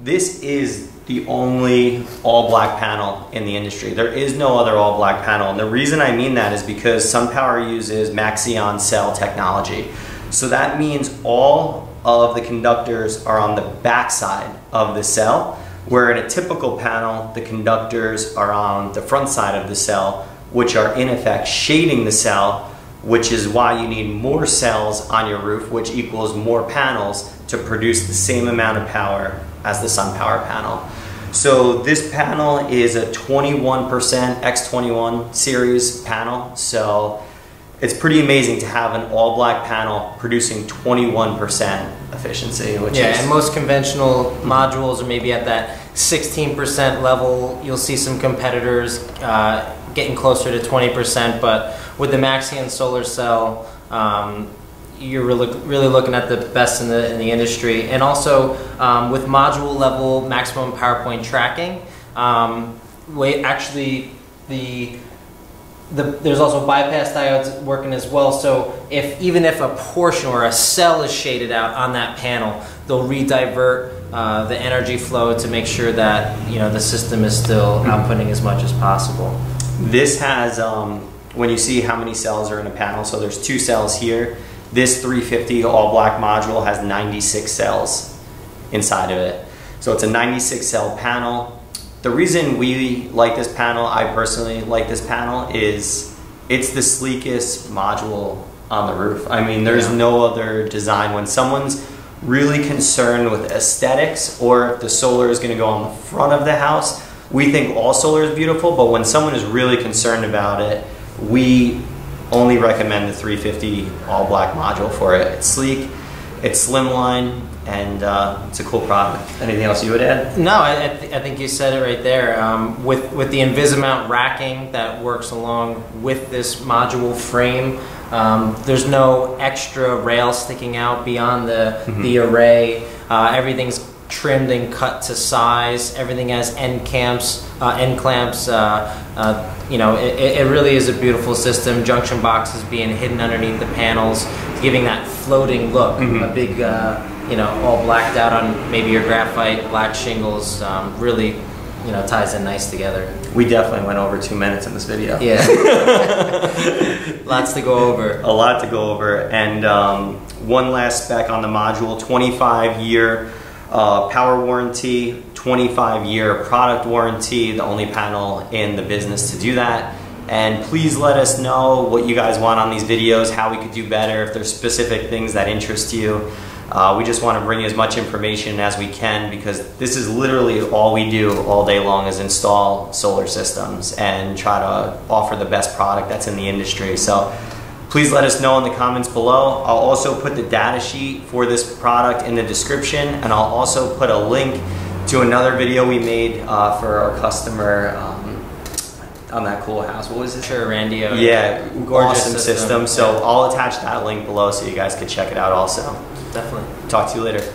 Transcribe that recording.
This is the only all black panel in the industry. There is no other all black panel. And the reason I mean that is because SunPower uses Maxeon cell technology. So that means all of the conductors are on the backside of the cell, where in a typical panel, the conductors are on the front side of the cell, which are in effect shading the cell, which is why you need more cells on your roof, which equals more panels to produce the same amount of power as the SunPower panel. So this panel is a 21% X21 series panel. So it's pretty amazing to have an all black panel producing 21% efficiency. Which yeah, is, and most conventional modules are maybe at that 16% level. You'll see some competitors uh, getting closer to 20%, but with the Maxeon solar cell, um, you're really, really looking at the best in the, in the industry. And also um, with module level maximum power point tracking, um, wait, actually the, the, there's also bypass diodes working as well. So if even if a portion or a cell is shaded out on that panel, they'll redivert uh, the energy flow to make sure that you know the system is still outputting as much as possible. This has, um, when you see how many cells are in a panel, so there's two cells here. This 350 all black module has 96 cells inside of it. So it's a 96 cell panel. The reason we like this panel, I personally like this panel, is it's the sleekest module on the roof. I mean, there's yeah. no other design. When someone's really concerned with aesthetics or if the solar is going to go on the front of the house, we think all solar is beautiful, but when someone is really concerned about it, we only recommend the 350 all black module for it. It's sleek, it's slimline, and uh, it's a cool product. Anything else you would add? No, I, I, th I think you said it right there. Um, with, with the Invisimount racking that works along with this module frame, um, there's no extra rail sticking out beyond the, mm -hmm. the array. Uh, everything's trimmed and cut to size. Everything has end camps, uh, end clamps. Uh, uh, you know, it, it, really is a beautiful system. Junction boxes being hidden underneath the panels, giving that floating look. Mm -hmm. A big, uh, you know, all blacked out on maybe your graphite black shingles. Um, really, you know, ties in nice together. We definitely went over two minutes in this video. Yeah, lots to go over. A lot to go over, and um, one last spec on the module: 25 year uh, power warranty, 25 year product warranty, the only panel in the business to do that. And please let us know what you guys want on these videos, how we could do better, if there's specific things that interest you. Uh, we just want to bring you as much information as we can because this is literally all we do all day long is install solar systems and try to offer the best product that's in the industry. So Please let us know in the comments below. I'll also put the data sheet for this product in the description and I'll also put a link to another video we made uh, for our customer um, on that cool house. What was it? Sure, Randio. Yeah, gorgeous awesome system. system. So yeah. I'll attach that link below so you guys could check it out also. Definitely. Talk to you later.